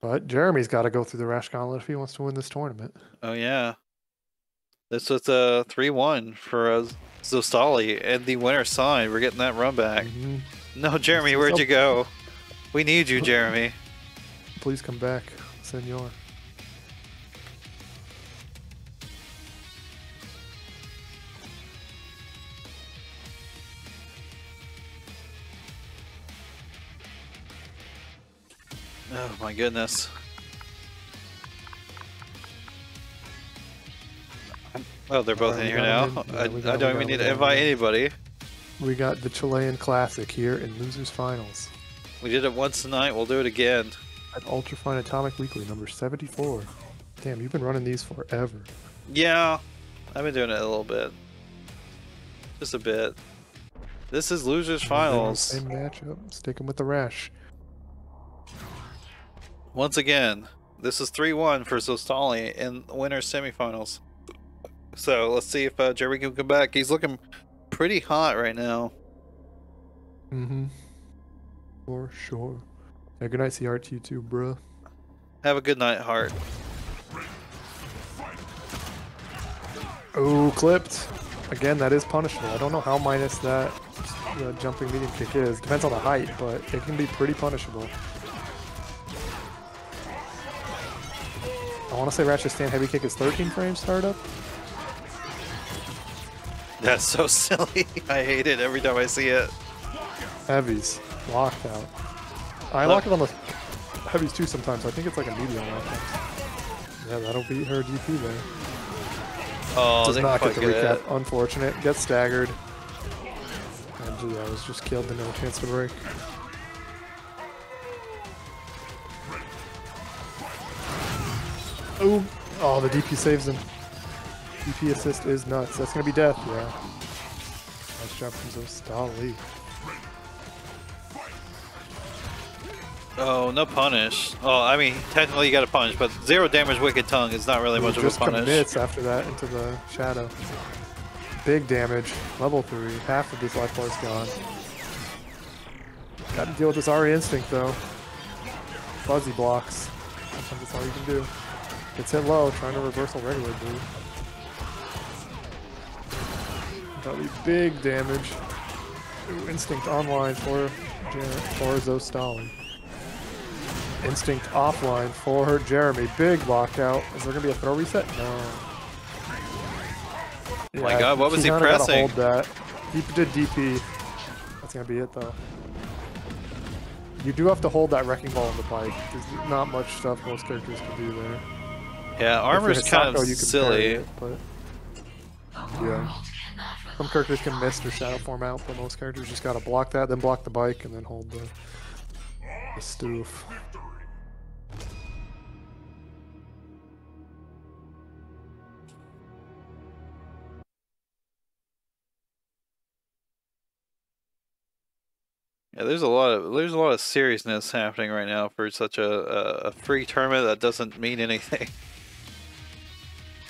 But Geremy's got to go through the Rash Gauntlet if he wants to win this tournament. Oh yeah. This was a three-one for uh, Zostaly and the winner sign. We're getting that run back. Mhm. No, Geremy, where'd you go? We need you, Geremy. Please come back, senor. Oh my goodness. Oh, they're both Alright, in here now. in. Yeah, I, we I don't even need to invite anybody. We got the Chilean Classic here in Losers Finals We did it once tonight. We'll do it again. at Ultrafine Atomic Weekly number 74. Damn, you've been running these forever. Yeah, I've been doing it a little bit. Just a bit. This is losers finals. Same matchup. Sticking with the Rash. Once again, this is 3-1 for Zostaly in the winners semifinals. So let's see if uh, Jerry can come back. He's looking pretty hot right now. Mm-hmm. For sure. Yeah, good night, CR to you too, bruh. Have a good night, Hart. Oh, clipped. Again, that is punishable. I don't know how minus that uh, jumping medium kick is. Depends on the height, but it can be pretty punishable. Want to say Ratchet Stand Heavy Kick is 13 frames startup. That's so silly. I hate it every time I see it. Heavies. Locked out. I Look. lock it on the heavies too sometimes. I think it's like a medium lockout. Yeah, that'll beat her DP there. Oh, Does not get the recap. it. Unfortunate. Gets staggered. And yeah, was just killed. No chance to break. Oh, oh, the DP saves him. DP assist is nuts. That's gonna be death. Yeah. Nice job from Zostaly. Oh, no punish. Oh, I mean, technically you got to punish, but zero damage Wicked Tongue is not really much of a punish. just commits after that into the shadow. Big damage. Level three. Half of his life bar is gone. Got to deal with this Ari instinct though. Fuzzy blocks. Sometimes that's all you can do. Gets hit low, trying to reversal regular blue. That'll be big damage. Ooh, instinct online for Jer- for Zostaly. Instinct offline for Geremy. Big lockout. Is there gonna be a throw reset? No. Oh my God, what was he pressing? Hold that. He did DP. That's gonna be it though. You do have to hold that wrecking ball on the bike. There's not much stuff most characters can do there. Yeah, If armor's you're kind Hisako, of you can parry silly. it, but yeah. Some characters can miss or shadow form out, but most characters just gotta block that, then block the bike, and then hold the, the stoof. Yeah, there's a lot of there's a lot of seriousness happening right now for such a, a, a free tournament that doesn't mean anything.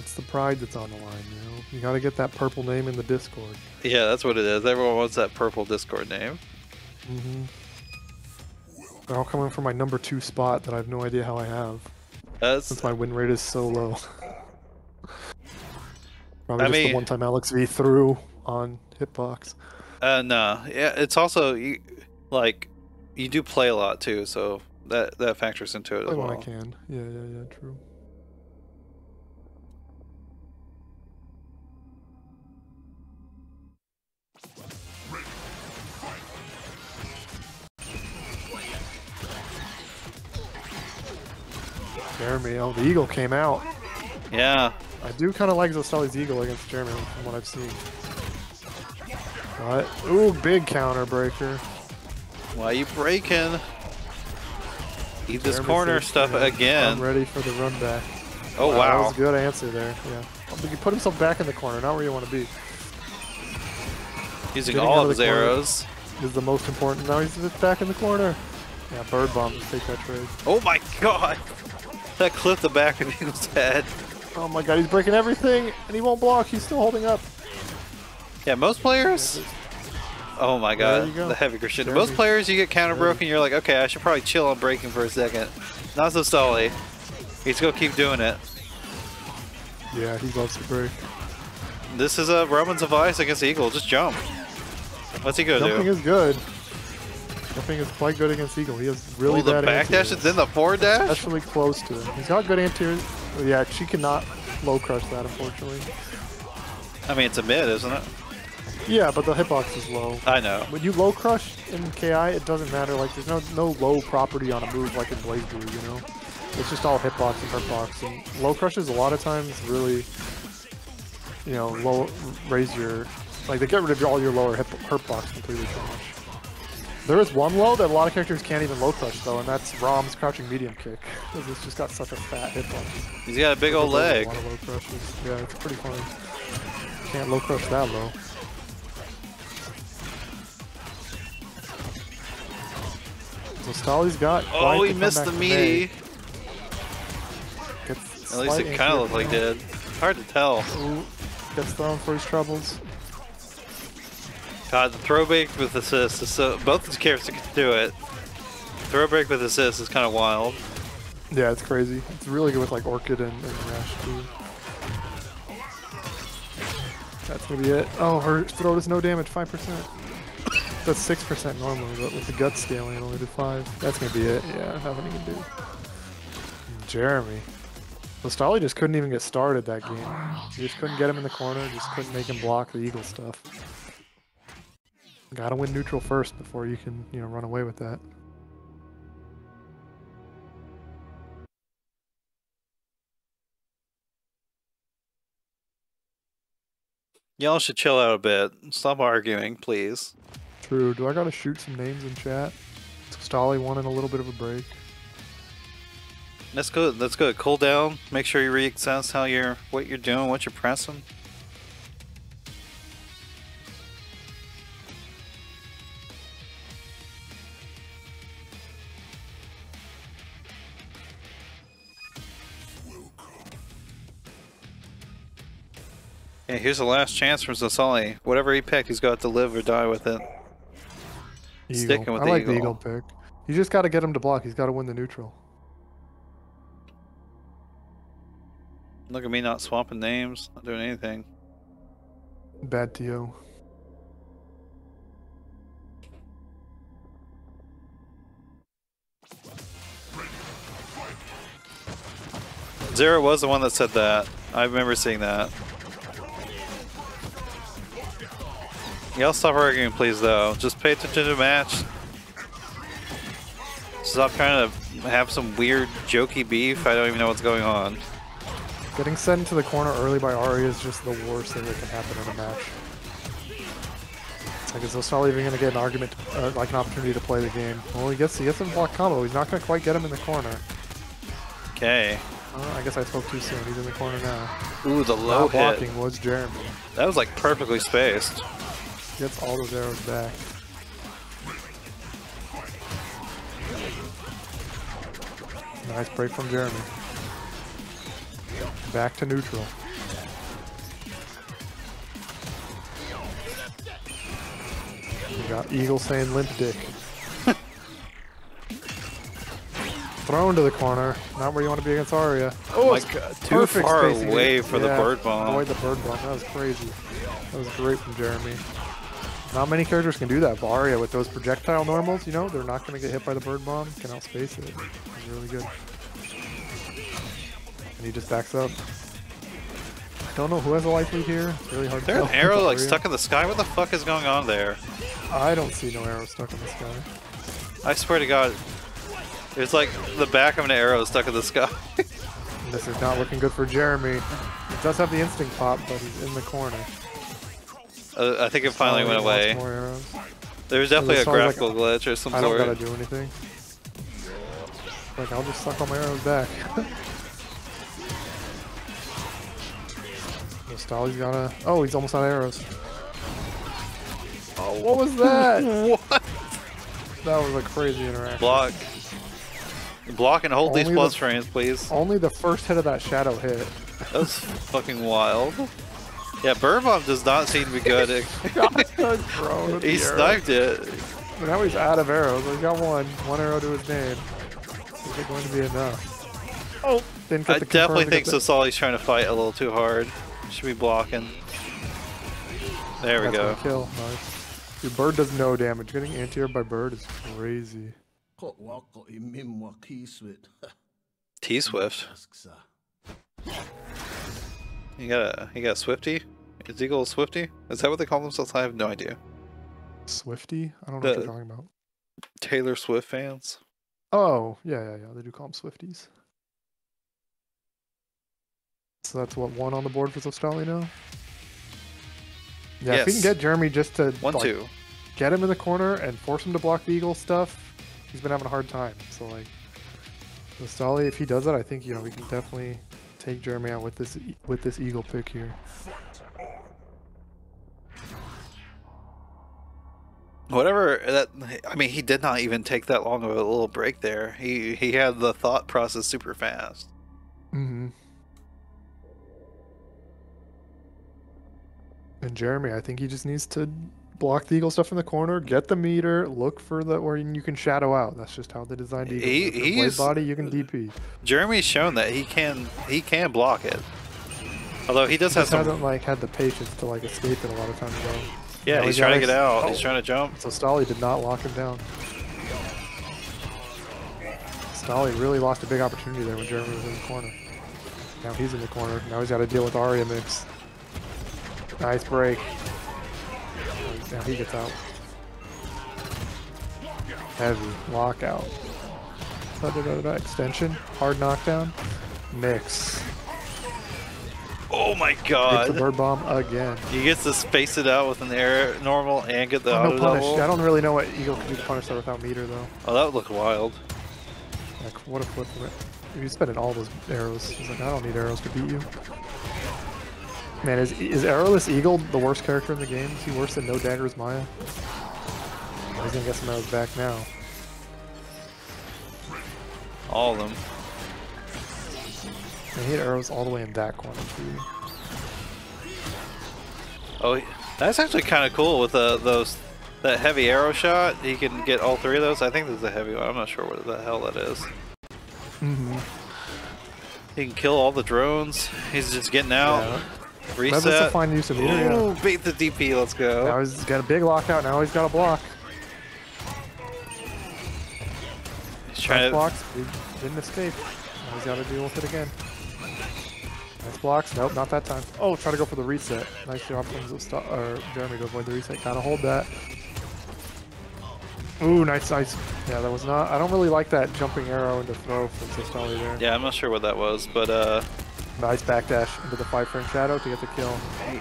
It's the pride that's on the line, you know. You gotta get that purple name in the Discord. yeah, that's what it is. Everyone wants that purple Discord name. Mm-hmm. They're all coming for my number two spot that I have no idea how I have, That's since my win rate is so low. Probably I just mean- the one time Alex V threw on Hitbox. uh no. Yeah, it's also you, like you do play a lot too, so that that factors into it as when I can. Yeah, yeah, yeah, true. Geremy, oh, the eagle came out. Yeah. I do kind of like Zostaly's eagle against Geremy from what I've seen. But, ooh, big counter breaker. Why are you breaking? Eat this Geremy corner stuff again. I'm ready for the run back. Oh That wow. That was a good answer there. Yeah. Oh, but he put himself back in the corner, not where you want to be. Using getting all of his the arrows. Is the most important. Now he's back in the corner. Yeah, bird bomb. Just take that trade. Oh my god! That clipped the back of Eagle's head. Oh my god, he's breaking everything, and he won't block. He's still holding up. Yeah, most players. Oh my god, go. the heavy crescendo. Most players, you get counter broken, you're like, okay, I should probably chill on breaking for a second. Not so Stolly. He's gonna keep doing it. Yeah, he loves to break. This is a Romans of Ice against Eagle. Just jump. What's he gonna Jumping do? is good. Jumping is quite good against Eagle. He has really oh, the bad back dash anti-airs. and then the forward dash? Especially close to him. He's got good anti Yeah, she cannot low crush that, unfortunately. I mean, it's a mid, isn't it? Yeah, but the hitbox is low. I know. When you low crush in KI, it doesn't matter. Like, there's no no low property on a move like in BlazBlue, you know? It's just all hitbox and hurtbox. And low crushes a lot of times really, you know, low raise your, like they get rid of all your lower hit, hurtbox completely pretty much. There is one low that a lot of characters can't even low crush though, and that's Raam's crouching medium kick. Because it's just got such a fat hitbox. He's got a big old There's a leg. lot of low crushes. Yeah, it's pretty funny. Can't low crush that low. So Stolly's got. Oh, he missed the comeback to make. meaty. At least it kind of looked like did. Hard to tell. Ooh, gets thrown for his troubles. God, the throw break with assist is so. Both these characters can do it. Throw break with assist is kind of wild. Yeah, it's crazy. It's really good with like Orchid and, and Rash too. That's gonna be it. Oh, her throw does no damage, 5%. That's 6% normally, but with the gut scaling, it only did 5. That's gonna be it. Yeah, nothing he can do. Geremy. Stolly just couldn't even get started that game. You just couldn't get him in the corner, just couldn't make him block the eagle stuff. Gotta win neutral first before you can, you know, run away with that. Y'all should chill out a bit. Stop arguing, please. True. Do I gotta shoot some names in chat? Stolly wanted a little bit of a break. That's good. That's good. Cool down. Make sure you reassess how you're, what you're doing, what you're pressing. Yeah, here's the last chance for Zostaly. Whatever he picked, he's got to live or die with it. Eagle. Sticking with I the like the eagle. eagle pick. You just gotta get him to block. He's gotta win the neutral. Look at me not swapping names, not doing anything. Bad TO. Zero was the one that said that. I remember seeing that. Y'all stop arguing, please, though. Just pay attention to the match. Stop trying to have some weird, jokey beef. I don't even know what's going on. Getting sent into the corner early by Ari is just the worst thing that can happen in a match. Like, is Stolly even gonna get an argument, uh, like an opportunity to play the game? Well, he gets he gets him block combo. He's not gonna quite get him in the corner. Okay. Uh, I guess I spoke too soon. He's in the corner now. Ooh, the low hit. blocking was Geremy. That was like perfectly spaced. Gets all those arrows back. Nice break from Geremy. Back to neutral. We got Eagle saying limp dick. Thrown to the corner. Not where you want to be against ARIA. Oh my it's god, too far spacing. away for the bird bomb. Avoid the bird bomb. That was crazy. That was great from Geremy. Not many characters can do that. But ARIA with those projectile normals, you know, they're not going to get hit by the bird bomb. Can outspace it. It's really good. And he just backs up. I don't know who has a life lead here. It's really hard Is there an arrow like stuck in the sky? What the fuck is going on there? I don't see no arrow stuck in the sky. I swear to god. it's like the back of an arrow stuck in the sky. This is not looking good for Geremy. He does have the instinct pop, but he's in the corner. Uh, I think it finally went away. There was definitely a Sorry, like, graphical glitch or some I don't sort. gotta do anything. Like, I'll just suck all my arrows back. Nostalgia's gotta. Oh, he's almost out of arrows. Oh, what was that? what? that was a crazy interaction. Block. Block and hold these Only plus the- frames, please. Only the first hit of that shadow hit. That was fucking wild. Yeah, Birdbomb does not seem to be good. Got the drone with he sniped it. But now he's out of arrows. He's got one. One arrow to his name. Is it going to be enough? Oh, didn't get I the definitely think get the- Zostaly's trying to fight a little too hard. Should be blocking. There we That's go. Kill. Nice. Dude, Bird does no damage. Getting anti-air by Bird is crazy. Kot wako i mimwa kiswit. T Swift. Asksa. You got a you got a Swifty? Is Eagle a Swifty? Is that what they call themselves? I have no idea. Swifty? I don't know what you're talking about. Taylor Swift fans. Oh, yeah, yeah, yeah. They do call them Swifties. So that's what one on the board for Zostaly now. Yeah, if we can get Geremy just to One like, two. get him in the corner and force him to block the eagle stuff, he's been having a hard time. So like, Zostaly, if he does that, I think you know we can definitely take Geremy out with this with this eagle pick here. Whatever that I mean, he did not even take that long of a little break there. He he had the thought process super fast. Mm-hmm. And Geremy, I think he just needs to block the eagle stuff in the corner, get the meter, look for the where you can shadow out. That's just how they designed eagle. He- If you're blade he's- body, you can DP. Geremy's shown that he can he can block it. Although he does He have just some hasn't like had the patience to like escape it a lot of times though. Yeah, he's he trying to get out. He's oh. trying to jump. So Stolly did not lock him down. Stolly really lost a big opportunity there when Geremy was in the corner. Now he's in the corner. Now he's got to deal with ARIA mix. Nice break. Now he gets out. Heavy lockout. Da-da-da-da-da. Extension. Hard knockdown. Mix. Oh my Gets the god. bird bomb again. He gets to space it out with an air normal and get the Oh, no punish. double. I don't really know what Eagle can do to punish that without meter though. Oh, that would look wild. Like, what a flip it. He's spending all those arrows. He's like, I don't need arrows to beat you. Man, is is Arrowless Eagle the worst character in the game? Is he worse than No Daggers Maya? Oh, he's gonna get some arrows back now. All of them. He had arrows all the way in that corner too. Oh, that's actually kind of cool with uh, those that heavy arrow shot. He can get all three of those. I think this is a heavy one. I'm not sure what the hell that is. Mm-hmm. He can kill all the drones. He's just getting out. Yeah. That's a Reset. fine use of meter, yeah. Ooh, beat the DP. Let's go. Now he's got a big lockout. Now he's got a block. He's Nice trying to. blocks. He didn't escape. Now he's got to deal with it again. Nice blocks. Nope, not that time. Oh, try to go for the reset. Nice job from Geremy to avoid the reset. Gotta hold that. Ooh, nice, nice. Yeah, that was not. I don't really like that jumping arrow into throw from Zostaly there. Yeah, I'm not sure what that was, but uh, Nice backdash into the five frame shadow to get the kill.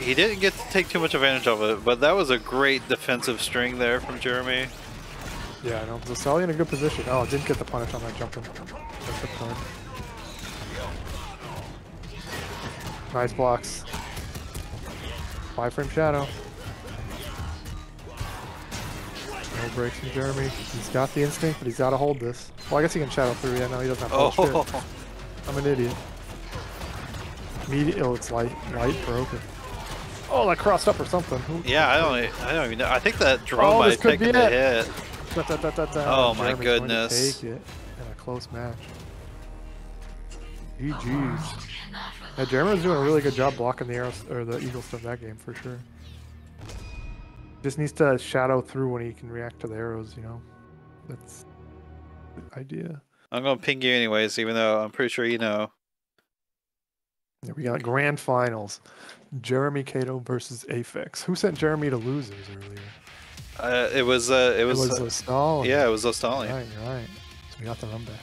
he, didn't get to take too much advantage of it. But that was a great defensive string there from Geremy. Yeah, I know. Zostaly in a good position. Oh, didn't get the punish on that jumping. That's the point. Nice blocks. Five frame shadow. No breaks from Geremy. He's got the instinct, but he's got to hold this. Well, I guess he can shadow through. Yeah, no, he doesn't have Oh, oh. I'm an idiot. Medi- oh, it's light, light broken. Oh, that crossed up or something. Who- yeah. I don't. I don't even know. I think that drone Oh, might this have taken be the it. hit. Da, da, da. Oh, my Geremy's goodness. Take it in a close match. GG's. Yeah, Geremy was doing a really good job blocking the arrows or the eagle stuff that game for sure. Just needs to shadow through when he can react to the arrows, you know. That's the idea. I'm gonna ping you anyways, even though I'm pretty sure you know. We got grand finals. Geremy Kato versus Aphex. Who sent Geremy to losers earlier? Uh, it was. Uh, it It was. was uh, yeah, it was Zostaly. Right, right. So we got the run back.